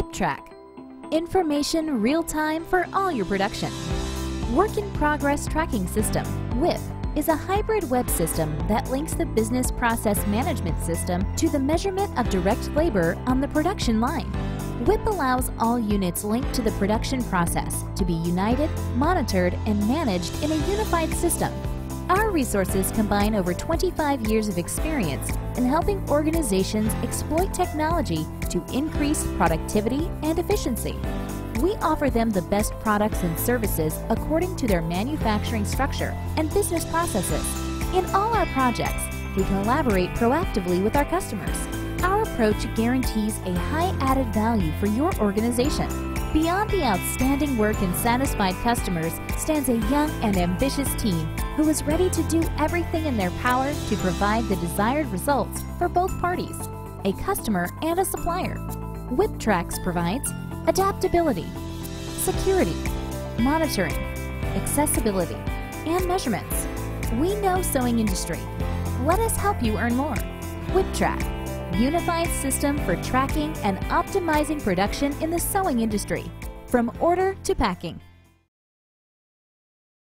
WIP-Track. Information real-time for all your production. Work in Progress Tracking System, WIP, is a hybrid web system that links the business process management system to the measurement of direct labor on the production line. WIP allows all units linked to the production process to be united, monitored, and managed in a unified system. Our resources combine over 25 years of experience in helping organizations exploit technology to increase productivity and efficiency. We offer them the best products and services according to their manufacturing structure and business processes. In all our projects, we collaborate proactively with our customers. Our approach guarantees a high added value for your organization. Beyond the outstanding work and satisfied customers stands a young and ambitious team who is ready to do everything in their power to provide the desired results for both parties, a customer and a supplier. WIP-Tracks provides adaptability, security, monitoring, accessibility, and measurements. We know sewing industry. Let us help you earn more. WIP-Track, unified system for tracking and optimizing production in the sewing industry, from order to packing.